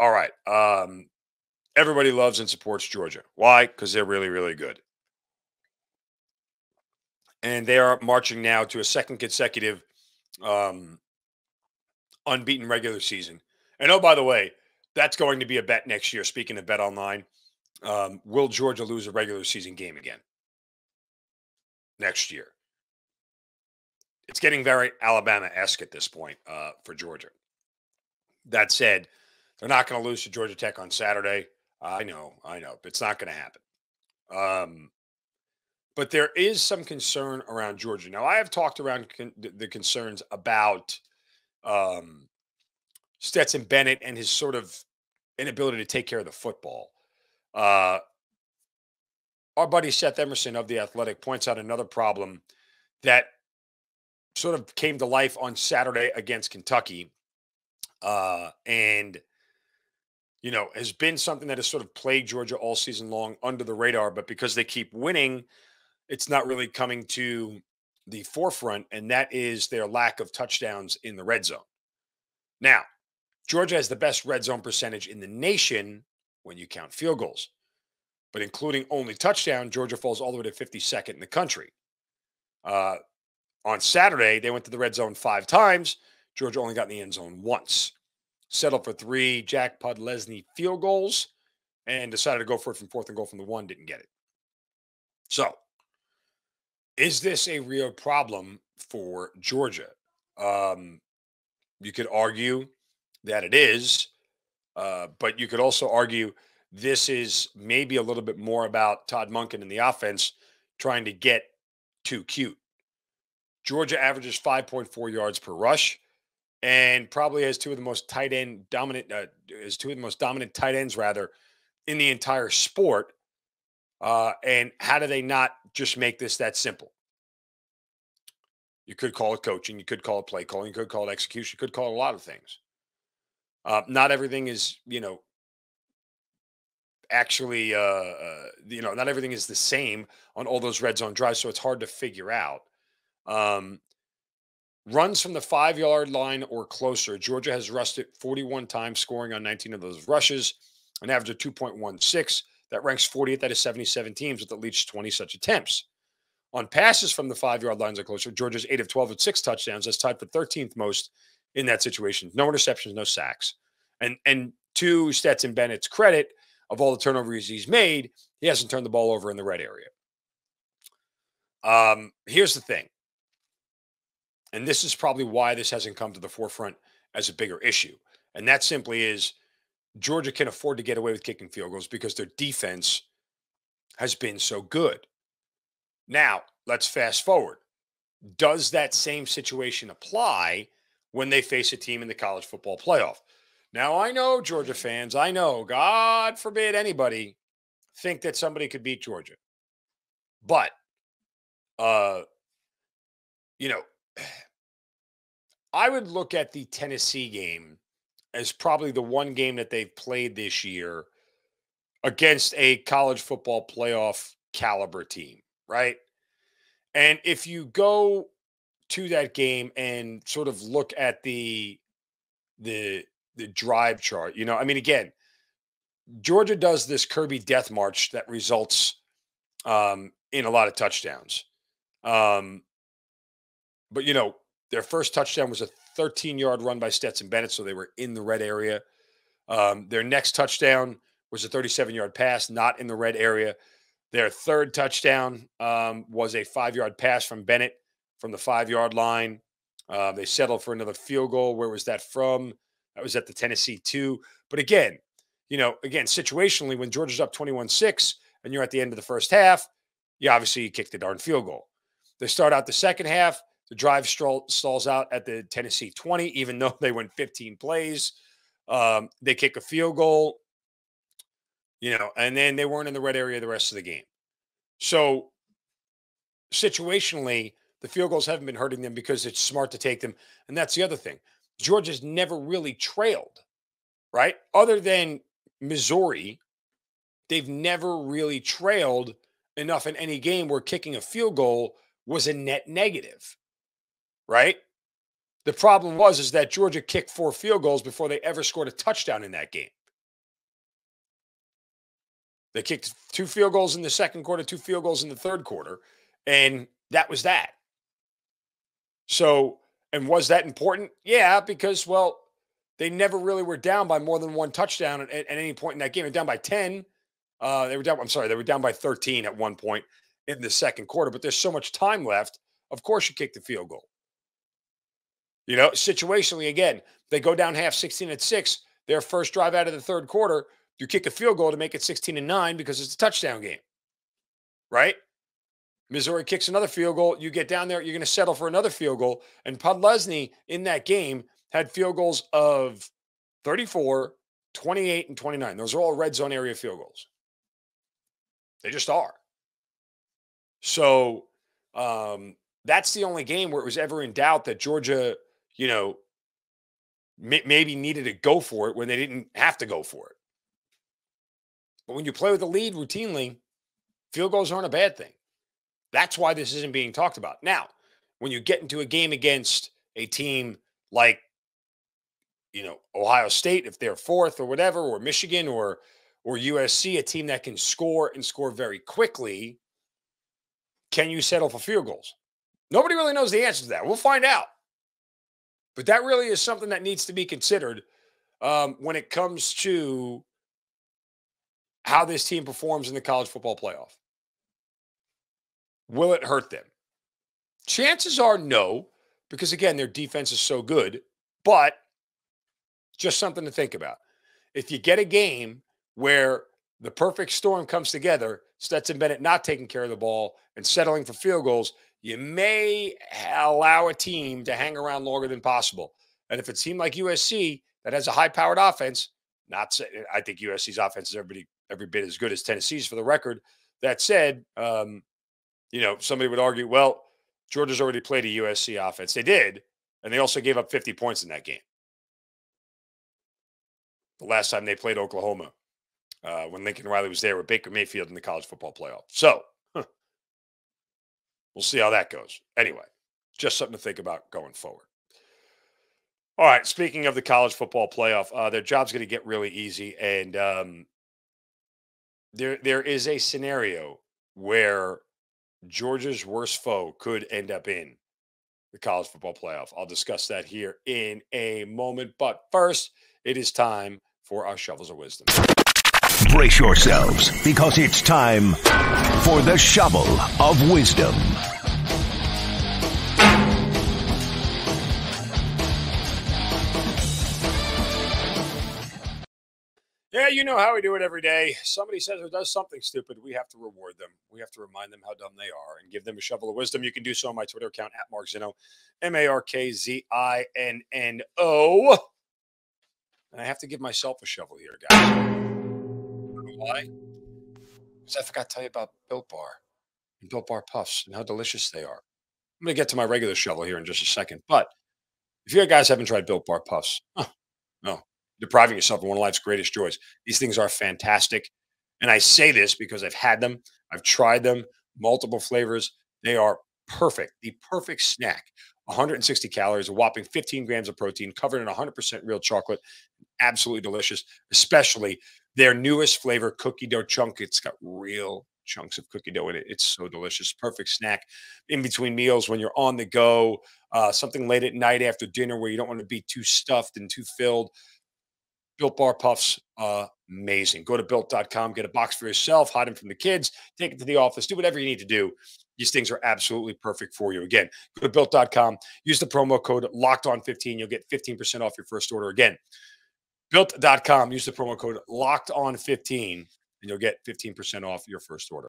All right. Um, everybody loves and supports Georgia. Why? Because they're really, really good. And they are marching now to a second consecutive um, unbeaten regular season. And oh, by the way, that's going to be a bet next year. Speaking of bet online, um, will Georgia lose a regular season game again next year? It's getting very Alabama esque at this point uh, for Georgia. That said, they're not going to lose to Georgia Tech on Saturday. I know, I know, but it's not going to happen. Um, but there is some concern around Georgia. Now, I have talked around con- the concerns about um, Stetson Bennett and his sort of inability to take care of the football. Uh, our buddy Seth Emerson of The Athletic points out another problem that sort of came to life on Saturday against Kentucky. Uh, and, you know, has been something that has sort of plagued Georgia all season long under the radar. But because they keep winning, it's not really coming to the forefront. And that is their lack of touchdowns in the red zone. Now, Georgia has the best red zone percentage in the nation when you count field goals. But including only touchdown, Georgia falls all the way to 52nd in the country. Uh, on Saturday, they went to the red zone five times. Georgia only got in the end zone once. Settled for three Jack Podlesny field goals and decided to go for it from fourth and goal from the one, didn't get it. So, is this a real problem for Georgia? Um, you could argue that it is. Uh, but you could also argue this is maybe a little bit more about Todd Monken and the offense trying to get too cute. Georgia averages 5.4 yards per rush and probably has two of the most tight end dominant, uh, is two of the most dominant tight ends rather in the entire sport. Uh, and how do they not just make this that simple? You could call it coaching, you could call it play calling, you could call it execution, you could call it a lot of things. Uh, not everything is, you know, actually, uh, uh, you know, not everything is the same on all those red zone drives, so it's hard to figure out. Um, runs from the five yard line or closer. Georgia has rushed it 41 times, scoring on 19 of those rushes, an average of 2.16. That ranks 40th out of 77 teams with at least 20 such attempts. On passes from the five yard lines or closer, Georgia's 8 of 12 with six touchdowns. That's tied for 13th most in that situation. No interceptions, no sacks. And and to Stetson Bennett's credit, of all the turnovers he's made, he hasn't turned the ball over in the red area. Um, here's the thing, and this is probably why this hasn't come to the forefront as a bigger issue, and that simply is Georgia can afford to get away with kicking field goals because their defense has been so good. Now, let's fast forward. Does that same situation apply when they face a team in the college football playoff. Now, I know Georgia fans, I know, God forbid anybody think that somebody could beat Georgia. But, uh, you know, I would look at the Tennessee game as probably the one game that they've played this year against a college football playoff caliber team, right? And if you go to that game and sort of look at the the the drive chart. You know, I mean, again, Georgia does this Kirby death march that results um, in a lot of touchdowns. Um, but you know, their first touchdown was a 13 yard run by Stetson Bennett, so they were in the red area. Um, their next touchdown was a 37 yard pass, not in the red area. Their third touchdown um, was a five yard pass from Bennett from the five yard line. Uh, they settled for another field goal. Where was that from? That was at the Tennessee two. But again, you know, again, situationally, when Georgia's up 21 6 and you're at the end of the first half, you obviously kick the darn field goal. They start out the second half. The drive stalls out at the Tennessee 20, even though they went 15 plays. Um, they kick a field goal, you know, and then they weren't in the red area the rest of the game. So, situationally, the field goals haven't been hurting them because it's smart to take them. And that's the other thing. Georgia's never really trailed, right? Other than Missouri, they've never really trailed enough in any game where kicking a field goal was a net negative, right? The problem was is that Georgia kicked four field goals before they ever scored a touchdown in that game. They kicked two field goals in the second quarter, two field goals in the third quarter, and that was that. So, and was that important? Yeah, because, well, they never really were down by more than one touchdown at, at any point in that game. They're down by 10. Uh, they were down, I'm sorry, they were down by 13 at one point in the second quarter, but there's so much time left. Of course, you kick the field goal. You know, situationally, again, they go down half 16 at six. Their first drive out of the third quarter, you kick a field goal to make it 16 and 9 because it's a touchdown game. Right? Missouri kicks another field goal. You get down there, you're going to settle for another field goal. And Podlesny in that game had field goals of 34, 28, and 29. Those are all red zone area field goals. They just are. So um, that's the only game where it was ever in doubt that Georgia, you know, may- maybe needed to go for it when they didn't have to go for it. But when you play with the lead routinely, field goals aren't a bad thing. That's why this isn't being talked about. Now, when you get into a game against a team like, you know, Ohio State, if they're fourth or whatever, or Michigan or or USC, a team that can score and score very quickly, can you settle for field goals? Nobody really knows the answer to that. We'll find out. But that really is something that needs to be considered um, when it comes to how this team performs in the college football playoff. Will it hurt them? Chances are no, because again, their defense is so good, but just something to think about. If you get a game where the perfect storm comes together, Stetson Bennett not taking care of the ball and settling for field goals, you may allow a team to hang around longer than possible. And if it seemed like USC that has a high powered offense, not say, I think USC's offense is everybody every bit as good as Tennessee's for the record. That said, um, you know, somebody would argue, well, Georgia's already played a USC offense. They did, and they also gave up 50 points in that game. The last time they played Oklahoma, uh, when Lincoln Riley was there with Baker Mayfield in the college football playoff. So we'll see how that goes. Anyway, just something to think about going forward. All right. Speaking of the college football playoff, uh, their job's going to get really easy, and um, there there is a scenario where Georgia's worst foe could end up in the college football playoff. I'll discuss that here in a moment. But first, it is time for our shovels of wisdom. Brace yourselves because it's time for the shovel of wisdom. Yeah, you know how we do it every day. Somebody says or does something stupid, we have to reward them. We have to remind them how dumb they are and give them a shovel of wisdom. You can do so on my Twitter account at Mark Zinno, M A R K Z I N N O. And I have to give myself a shovel here, guys. Why? Because I forgot to tell you about Built Bar and Built Bar Puffs and how delicious they are. I'm going to get to my regular shovel here in just a second. But if you guys haven't tried Built Bar Puffs, oh, no, depriving yourself of one of life's greatest joys. These things are fantastic. And I say this because I've had them, I've tried them, multiple flavors. They are perfect, the perfect snack. 160 calories, a whopping 15 grams of protein, covered in 100% real chocolate. Absolutely delicious, especially their newest flavor, cookie dough chunk. It's got real chunks of cookie dough in it. It's so delicious. Perfect snack in between meals when you're on the go, uh, something late at night after dinner where you don't want to be too stuffed and too filled. Built Bar Puffs, uh, amazing. Go to built.com, get a box for yourself, hide them from the kids, take it to the office, do whatever you need to do. These things are absolutely perfect for you. Again, go to built.com, use the promo code locked on 15. You'll get 15% off your first order. Again, built.com, use the promo code locked on 15, and you'll get 15% off your first order.